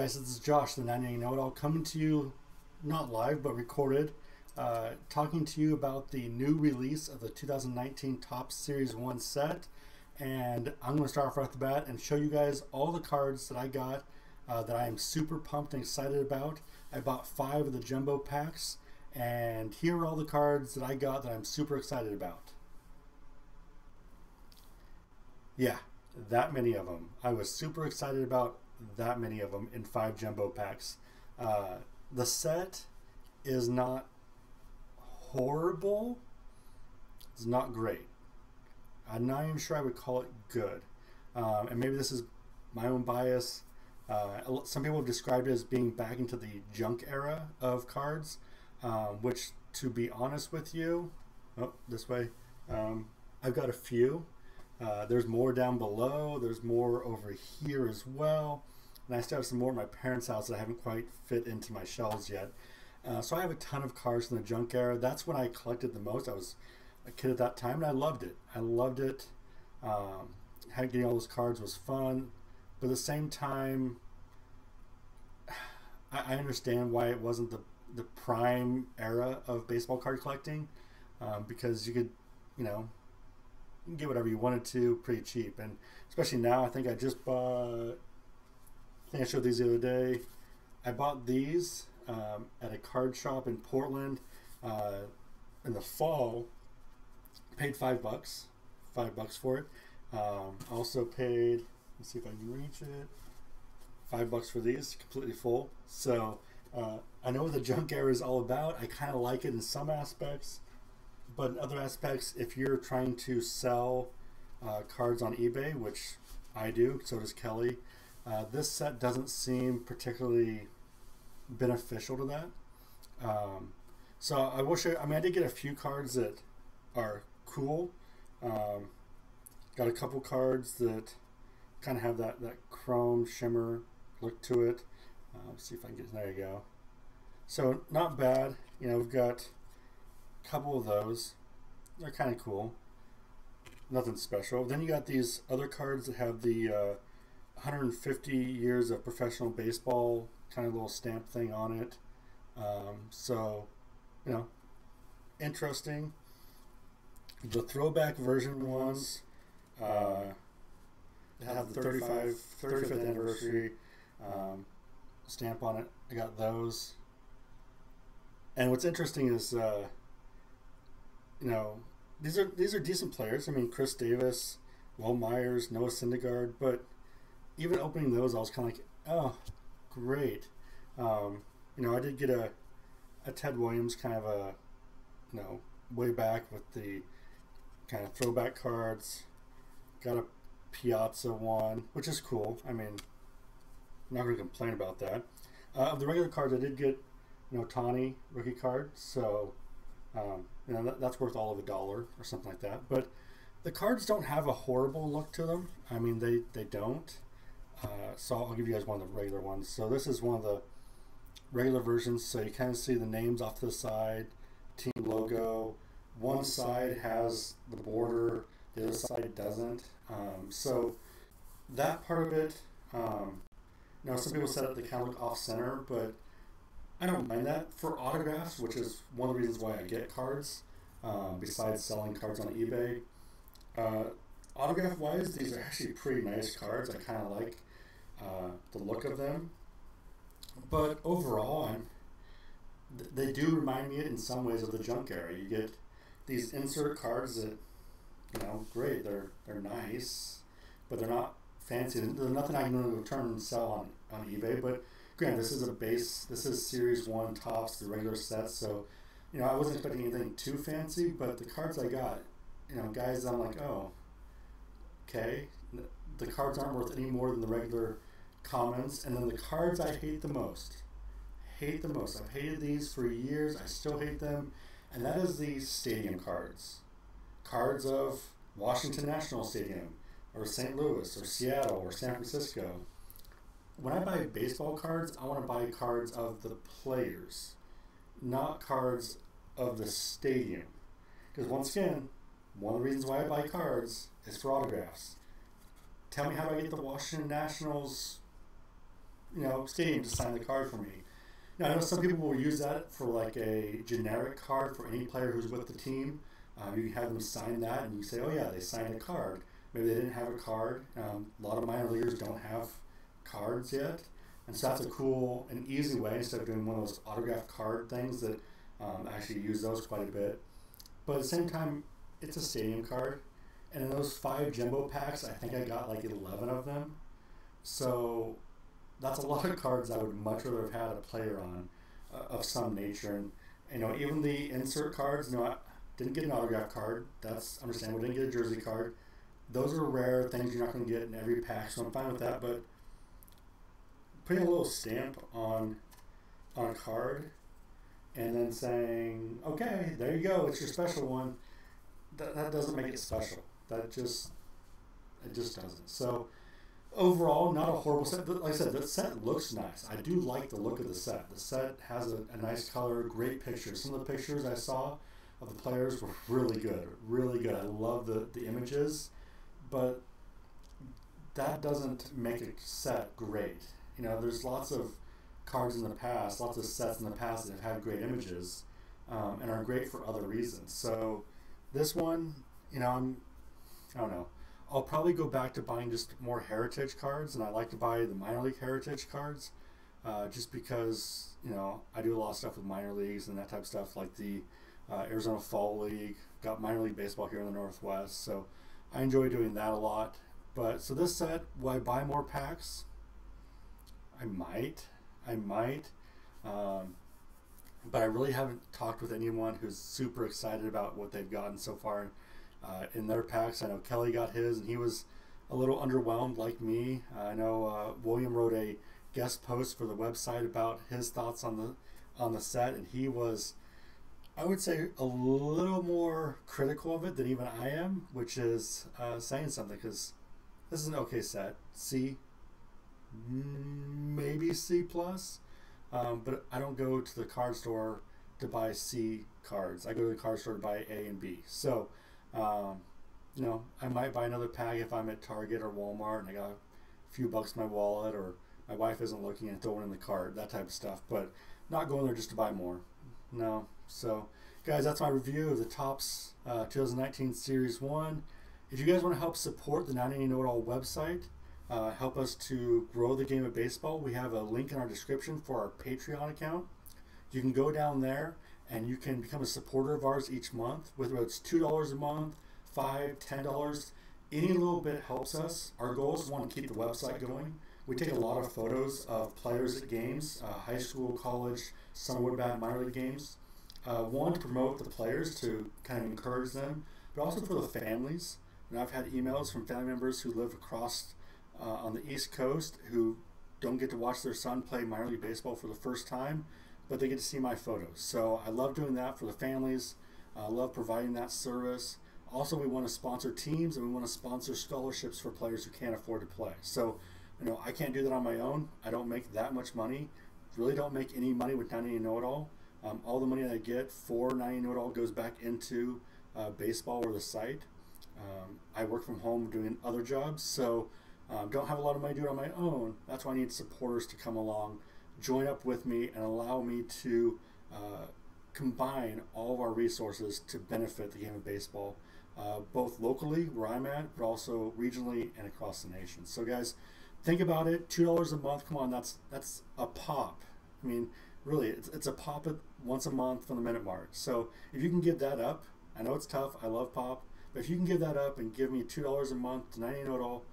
guys, this is Josh, the 9 Inning Know It All, coming to you not live but recorded, uh, talking to you about the new release of the 2019 Topps Series 1 set. And I'm going to start off right off the bat and show you guys all the cards that I got uh, that I am super pumped and excited about. I bought five of the jumbo packs, and here are all the cards that I got that I'm super excited about. Yeah, that many of them. I was super excited about that many of them in five jumbo packs. Uh, the set is not horrible. It's not great. I'm not even sure I would call it good. Um, and maybe this is my own bias. Uh, some people have described it as being back into the junk era of cards, um, which, to be honest with you, oh, this way, um, I've got a few. Uh, there's more down below. There's more over here as well. And I still have some more at my parents' house that I haven't quite fit into my shelves yet. Uh, so I have a ton of cards from the junk era. That's when I collected the most. I was a kid at that time, and I loved it. I loved it. Um, getting all those cards was fun, but at the same time, I, I understand why it wasn't the the prime era of baseball card collecting, um, because you could, you know, you get whatever you wanted to pretty cheap, and especially now. I think I just bought I think I showed these the other day. I bought these um, at a card shop in Portland uh, in the fall. Paid five bucks, five bucks for it. Um, also paid. Let's see if I can reach it. Five bucks for these, completely full. So uh, I know what the junk era is all about. I kind of like it in some aspects, but in other aspects, if you're trying to sell uh, cards on eBay, which I do, so does Kelly. Uh, this set doesn't seem particularly beneficial to that. Um, so I will show you, I mean, I did get a few cards that are cool. Um, got a couple cards that kind of have that, that chrome shimmer look to it. Uh, see if I can get, there you go. So not bad. You know, we've got a couple of those. They're kind of cool. Nothing special. Then you got these other cards that have the uh, 150 years of professional baseball kind of little stamp thing on it. Um, so, you know, interesting. The throwback version ones uh, have the 35, 35th anniversary um, stamp on it. I got those. And what's interesting is, uh, you know, these are these are decent players. I mean, Chris Davis, Wil Myers, Noah Syndergaard, but even opening those, I was kind of like, oh, great. Um, you know, I did get a, a Ted Williams kind of a, you know, way back with the kind of throwback cards. Got a Piazza one, which is cool. I mean, I'm not going to complain about that. Uh, of the regular cards, I did get, you know, Tani rookie card, so, um, you know, that, that's worth all of a dollar or something like that. But the cards don't have a horrible look to them. I mean, they, they don't. Uh, so I'll give you guys one of the regular ones. So this is one of the regular versions. So you kind of see the names off to the side, team logo. One side has the border, the other side doesn't. Um, so that part of it, um, some people said they kind of look off center, but I don't mind that. For autographs, which is one of the reasons why I get cards, um, besides selling cards on eBay, uh, autograph wise, these are actually pretty nice cards. I kind of like uh, the look of them. But overall, I'm, they do remind me in some ways of the junk era. You get these insert cards that, you know, great, they're they're nice, but they're not fancy. There's nothing I can really return and sell on, on eBay. But granted, this is a base. This is Series One Topps, the regular set. So, you know, I wasn't expecting anything too fancy. But the cards I got, you know, guys, I'm like, oh, okay. The cards aren't worth any more than the regular comments, and then the cards I hate the most. Hate the most. I've hated these for years. I still hate them, and that is the stadium cards. Cards of Washington National Stadium, or St. Louis, or Seattle, or San Francisco. When I buy baseball cards, I want to buy cards of the players, not cards of the stadium. Because once again, one of the reasons why I buy cards is for autographs. Tell me how I get the Washington Nationals you know stadium to sign the card for me. Now I know some people will use that for like a generic card for any player who's with the team. Um, you can have them sign that, and you say, oh yeah, they signed a card. Maybe they didn't have a card. Um, a lot of minor leaguers don't have cards yet, and so that's a cool and easy way instead of doing one of those autograph card things that um, actually use those quite a bit. But at the same time, it's a stadium card, and in those five jumbo packs, I think I got like eleven of them. So that's a lot of cards I would much rather have had a player on uh, of some nature. And you know, even the insert cards. You know, I didn't get an autograph card. That's understandable. Didn't get a jersey card. Those are rare things you're not going to get in every pack, so I'm fine with that. But putting a little stamp on on a card and then saying, "Okay, there you go. It's your special one." That, that doesn't make it special. That just it just doesn't. So overall, not a horrible set. Like I said, the set looks nice. I do like the look of the set. The set has a, a nice color, great pictures. Some of the pictures I saw of the players were really good, really good. I love the, the images, but that doesn't make a set great. You know, there's lots of cards in the past, lots of sets in the past that have had great images um, and are great for other reasons. So this one, you know, I'm, I don't know. I'll probably go back to buying just more heritage cards, and I like to buy the minor league heritage cards, uh, just because you know I do a lot of stuff with minor leagues and that type of stuff, like the uh, Arizona Fall League. Got minor league baseball here in the Northwest, so I enjoy doing that a lot. But so this set, will I buy more packs? I might. I might. Um, but I really haven't talked with anyone who's super excited about what they've gotten so far uh, in their packs. I know Kelly got his, and he was a little underwhelmed like me. I know uh, William wrote a guest post for the website about his thoughts on the on the set, and he was, I would say, a little more critical of it than even I am, which is uh, saying something because this is an okay set. C, maybe C plus, um, but I don't go to the card store to buy C cards. I go to the card store to buy A and B. So, um, you know, I might buy another pack if I'm at Target or Walmart and I got a few bucks in my wallet or my wife isn't looking and throwing in the cart, that type of stuff. But not going there just to buy more. No. So, guys, that's my review of the Topps uh, 2019 Series 1. If you guys want to help support the 9 Inning Know It All website, uh, help us to grow the game of baseball, we have a link in our description for our Patreon account. You can go down there and you can become a supporter of ours each month, whether it's $2 a month, five, ten dollars. Any little bit helps us. Our goal is one to keep the website going. We take a lot of photos of players at games, uh, high school, college, some Woodbat minor league games. Uh, one to promote the players to kind of encourage them, but also for the families. And I've had emails from family members who live across uh, on the East Coast who don't get to watch their son play minor league baseball for the first time, but they get to see my photos. So I love doing that for the families. I love providing that service. Also, we want to sponsor teams and we want to sponsor scholarships for players who can't afford to play. So, you know, I can't do that on my own. I don't make that much money. Really don't make any money with 9 Inning Know It All. Um, all the money that I get for 9 Inning Know It All goes back into uh, baseball or the site. Um, I work from home doing other jobs, so um, don't have a lot of money to do it on my own. That's why I need supporters to come along, join up with me, and allow me to uh, combine all of our resources to benefit the game of baseball, uh, both locally where I'm at, but also regionally and across the nation. So, guys, think about it. Two dollars a month. Come on, that's that's a pop. I mean, really, it's, it's a pop at once a month from the minute mark. So, if you can give that up, I know it's tough. I love pop, but if you can give that up and give me two dollars a month to ninety eight all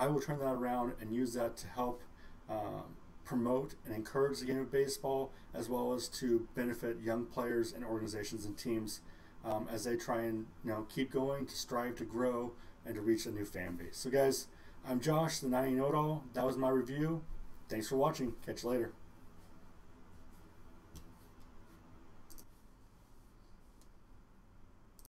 I will turn that around and use that to help um, promote and encourage the game of baseball, as well as to benefit young players and organizations and teams um, as they try and you know keep going to strive to grow and to reach a new fan base. So, guys, I'm Josh, the 9 Inning Know It All. That was my review. Thanks for watching. Catch you later.